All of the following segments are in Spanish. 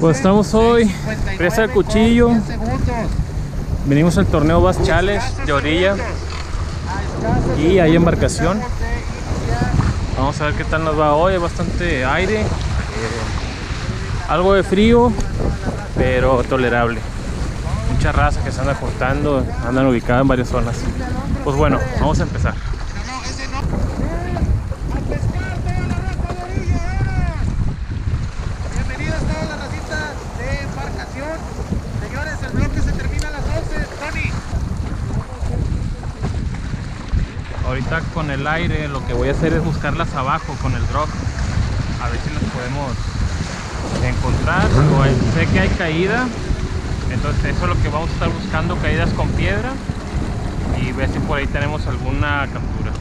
Pues estamos hoy, presa del cuchillo. Venimos al torneo Bass Challenge de orilla. Y hay embarcación. Vamos a ver qué tal nos va hoy. Hay bastante aire. algo de frío, pero tolerable. Mucha raza que se anda juntando, andan ubicadas en varias zonas. Pues bueno, vamos a empezar. Bienvenidos todas las racitas de embarcación. Señores, el bloque se termina a las 11. Tony. Ahorita con el aire lo que voy a hacer es buscarlas abajo con el drop. A ver si las podemos encontrar. Sé que hay caída. Entonces eso es lo que vamos a estar buscando, caídas con piedra. Y ver si por ahí tenemos alguna captura.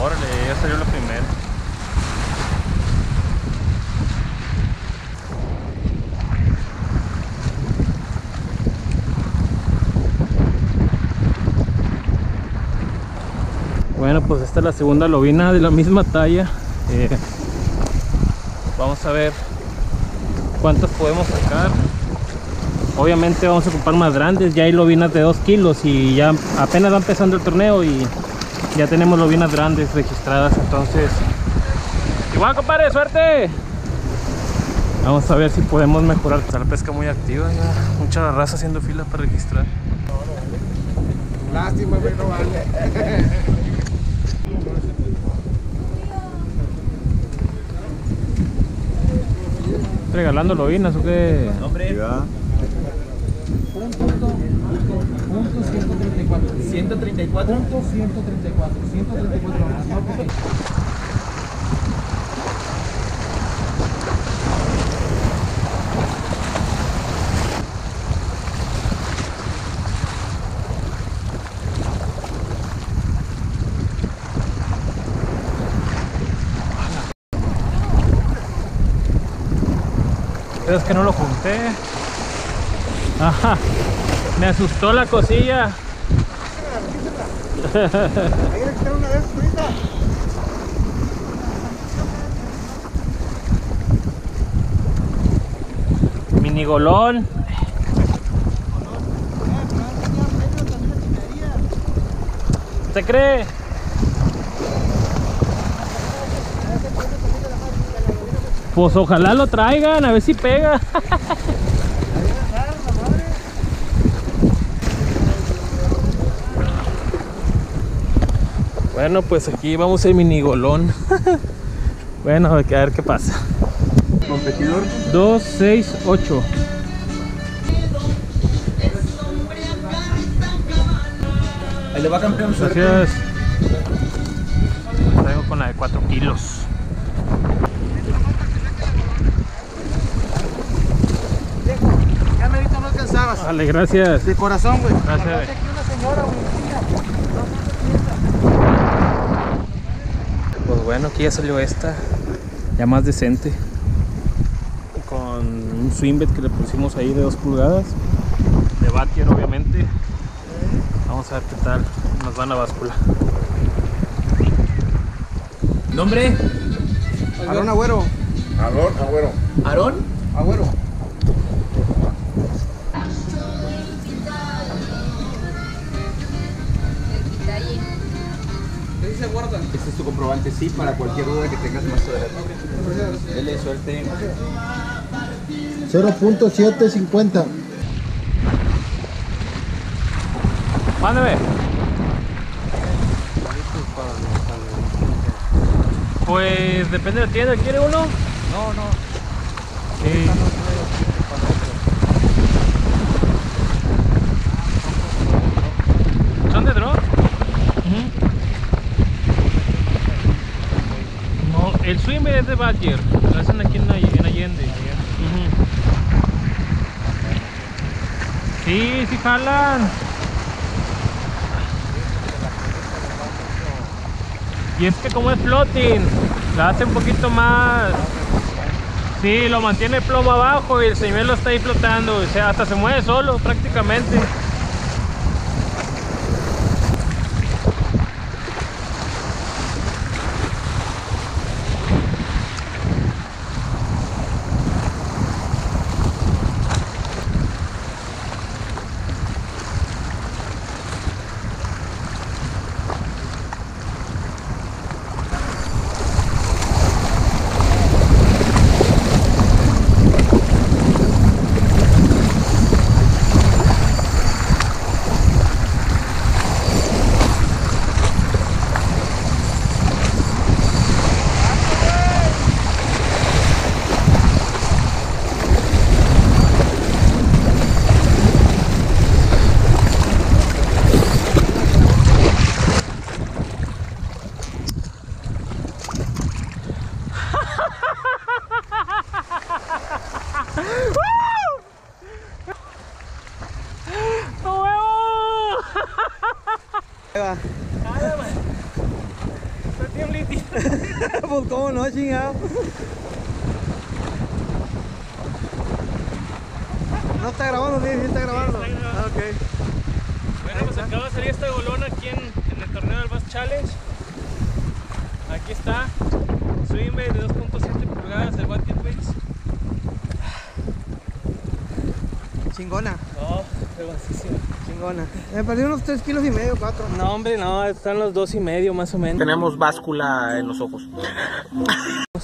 Órale, ya salió la primera. Bueno, pues esta es la segunda lobina de la misma talla. Eh, vamos a ver cuántas podemos sacar. Obviamente vamos a ocupar más grandes. Ya hay lobinas de 2 kilos y ya apenas va empezando el torneo y ya tenemos lobinas grandes registradas. Entonces, igual compadre, suerte. Vamos a ver si podemos mejorar. Está la pesca muy activa, ya. mucha raza haciendo fila para registrar. Lástima, güey, no vale. ¿Regalando lobinas o qué? Punto 134. 134. Punto 134. 134. Es que no lo junté. Ajá. Me asustó la cosilla. Ahorita. Minigolón. ¿Usted cree? Pues ojalá lo traigan, a ver si pega. Bueno, pues aquí vamos el minigolón. bueno, a ver qué pasa. Competidor. 2, 6, 8. Ahí le va campeón. Gracias. Traigo con la de 4 kilos. Ya alcanzabas. Vale, gracias. De corazón, güey. Gracias. Mandaste aquí una señora, güey. Pues bueno, aquí ya salió esta. Ya más decente. Con un swimbet que le pusimos ahí de 2 pulgadas. De Batier, obviamente. Vamos a ver qué tal nos va la báscula. ¿Nombre? Aarón Agüero. Alor, agüero. ¿Aarón? Agüero. Comprobante, sí, para cualquier duda que tengas más adelante. Dele suerte. 0.750. Mándeme. Pues depende de la tienda. ¿Quiere uno? No, no. Sí. ¿Son de drone? No, el swimmer es de Badger. Lo hacen aquí en, All- en Allende. Ujú. Sí, sí jalan. Y es que como es floating, la hace un poquito más... Sí, lo mantiene plomo abajo y el señuelo está ahí flotando. O sea, hasta se mueve solo prácticamente. No, está grabando, sí, sí está grabando. Ah, ok. Bueno, pues acaba de salir esta golona aquí en, en el torneo del Bass Challenge. Aquí está. Bait de 2.7 pulgadas de Watt Chingona, No, rebasísimo. chingona. Me perdí unos 3 kilos y medio, 4. No, hombre, no, están los dos y medio más o menos. Tenemos báscula en los ojos.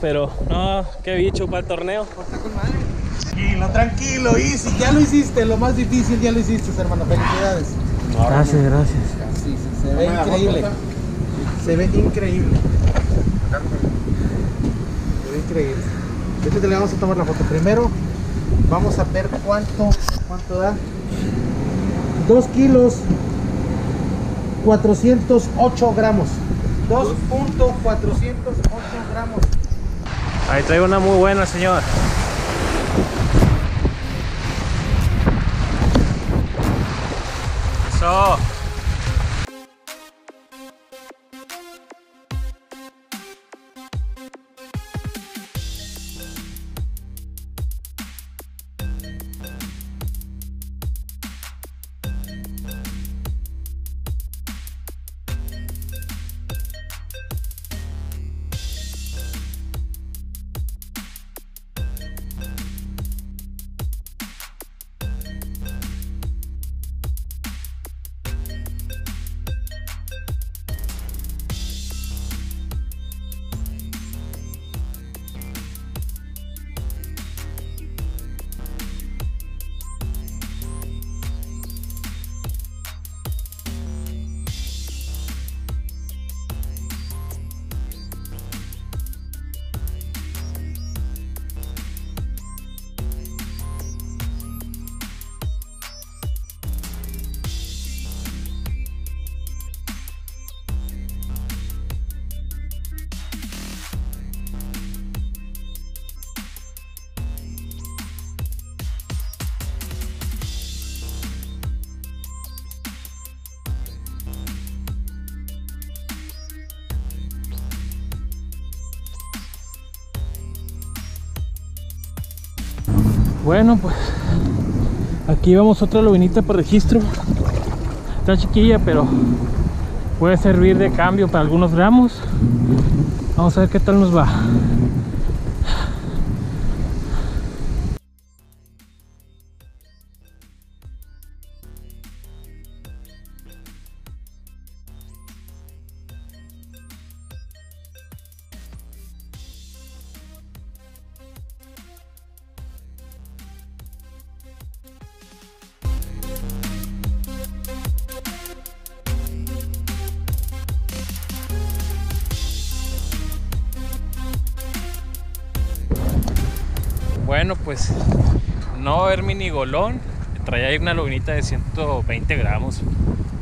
Pero, no, qué bicho para el torneo. Está con madre. Tranquilo, tranquilo, Easy. Ya lo hiciste, lo más difícil ya lo hiciste, hermano. Felicidades. Gracias, gracias. Sí, sí, se ve increíble. Se ve increíble. Se ve increíble. Ahorita le vamos a tomar la foto. Primero, vamos a ver cuánto, cuánto da. 2 kilos 408 gramos. 2.408 gramos. Ahí traigo una muy buena, señor. Eso. Bueno, pues aquí vamos otra lobinita por registro. Está chiquilla, pero puede servir de cambio para algunos gramos. Vamos a ver qué tal nos va. Bueno, pues no va a haber minigolón. Traía ahí una lobinita de 120 gramos.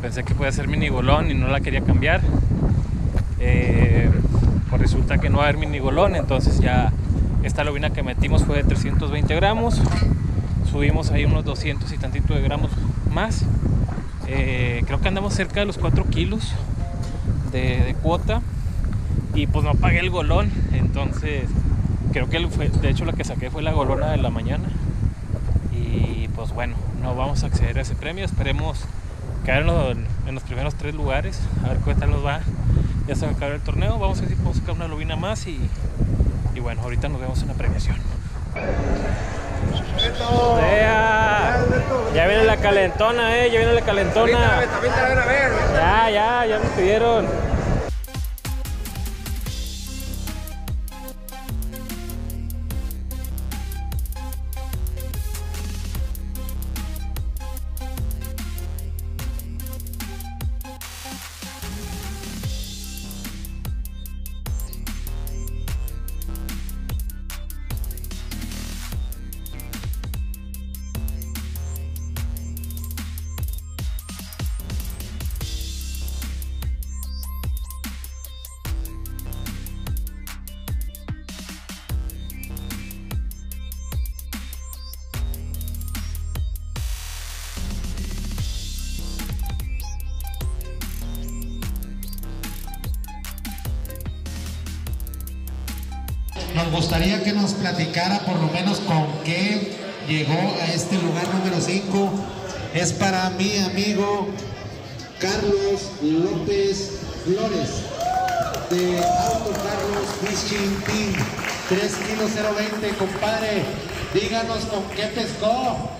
Pensé que podía ser minigolón y no la quería cambiar. Eh, pues resulta que no va a haber minigolón, entonces ya esta lobina que metimos fue de 320 gramos. Subimos ahí unos 200 y tantito de gramos más. Eh, creo que andamos cerca de los 4 kilos de, de cuota. Y pues no pagué el golón, entonces creo que fue, de hecho la que saqué fue la golona de la mañana. Y pues bueno no vamos a acceder a ese premio. Esperemos quedar en los, en los primeros tres lugares a ver qué tal nos va. Ya se va a acabar el torneo vamos a ver si podemos sacar una lobina más y, y bueno ahorita nos vemos en la premiación. Vea, ya viene la calentona eh ya viene la calentona. Ya ya ya nos pidieron nos gustaría que nos platicara por lo menos con qué llegó a este lugar número 5. Es para mi amigo Carlos López Flores de Auto Carlos Fishing Team. 3 kilos 020, compadre. Díganos con qué pescó.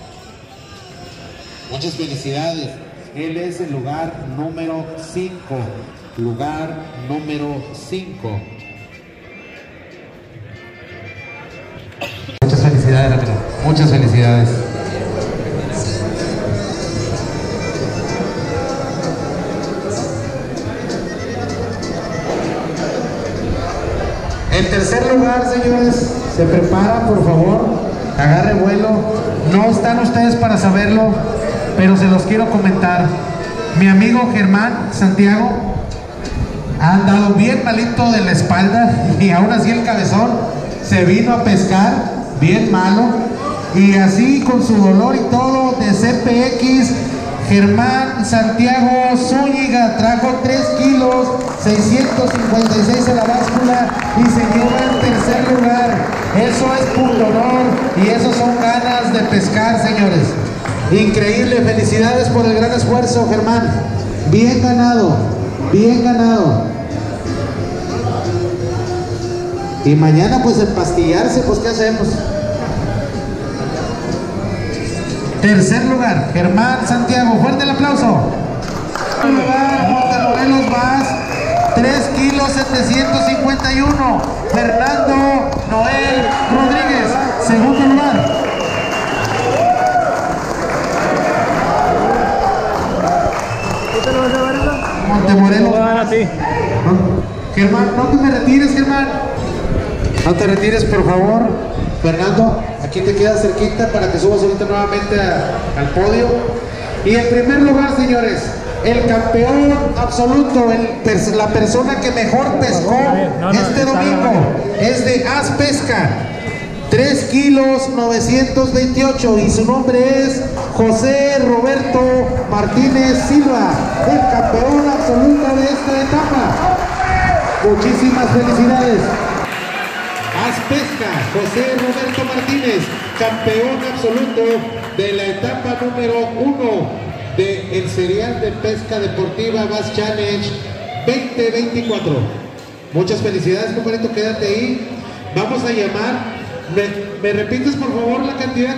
Muchas felicidades. Él es el lugar número 5. Lugar número 5. Muchas felicidades. En tercer lugar, señores, se prepara, por favor, agarre vuelo. No están ustedes para saberlo, pero se los quiero comentar. Mi amigo Germán Santiago ha andado bien malito de la espalda y aún así el cabezón se vino a pescar, bien malo. Y así con su dolor y todo de CPX, Germán Santiago Zúñiga trajo 3 kilos 656 a la báscula y se lleva en tercer lugar. Eso es puro honor y eso son ganas de pescar, señores. Increíble, felicidades por el gran esfuerzo, Germán. Bien ganado, bien ganado. Y mañana pues empastillarse, pues ¿qué hacemos? Tercer lugar, Germán Santiago. Fuerte el aplauso. Segundo lugar, Juan Morelos Vaz. 3 kilos 751. Fernando Noel Rodríguez. Segundo lugar. Montemorelos. Germán, no te me retires, Germán. No te retires, por favor. Fernando, aquí te quedas cerquita para que subas ahorita nuevamente a- al podio. Y en primer lugar, señores, el campeón absoluto, el la persona que mejor pescó No, no, este domingo es de As Pesca. 3 kilos 928 y su nombre es José Roberto Martínez Silva, el campeón absoluto de esta etapa. Muchísimas felicidades. Haz pesca, José Roberto Martínez, campeón absoluto de la etapa número uno del serial de pesca deportiva Bass Challenge 2024. Muchas felicidades, compadrito, quédate ahí. Vamos a llamar. ¿Me, me repites por favor la cantidad?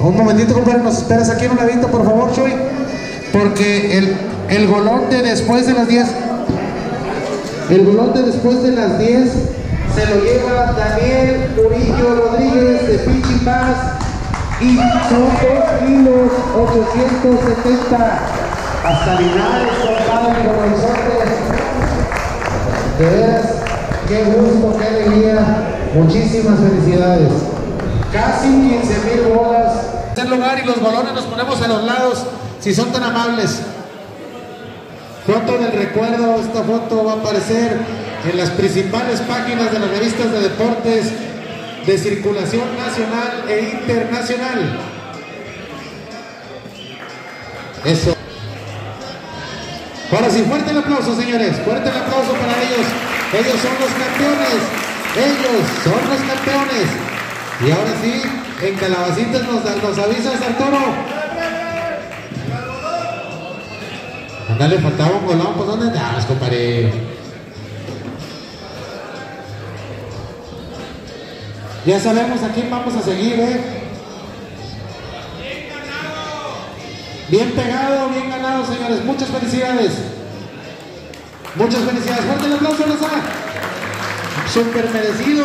Un momentito, compadre, nos esperas aquí en un ladito, por favor, Chuy. Porque el, el golón de después de las 10 el volante después de las 10 se lo lleva Daniel Murillo Rodríguez de Pichi Paz y son 2 kilos 870 hasta Linares, compadre, con horizonte. De veras, qué gusto, qué alegría. Muchísimas felicidades. Casi 15 mil bolas. En lugar y los balones los ponemos a los lados si son tan amables. Foto del recuerdo, esta foto va a aparecer en las principales páginas de las revistas de deportes de circulación nacional e internacional. Eso. Ahora sí, fuerte el aplauso, señores. Fuerte el aplauso para ellos. Ellos son los campeones. Ellos son los campeones. Y ahora sí, en Calabacitas nos, nos avisas, Arturo. Ándale, faltaba un golón, pues ¿dónde andabas, compadre? Ya sabemos a quién vamos a seguir, ¿eh? Bien pegado, bien ganado, señores. Muchas felicidades. Muchas felicidades. Fuerte el aplauso, Raza. Súper merecido.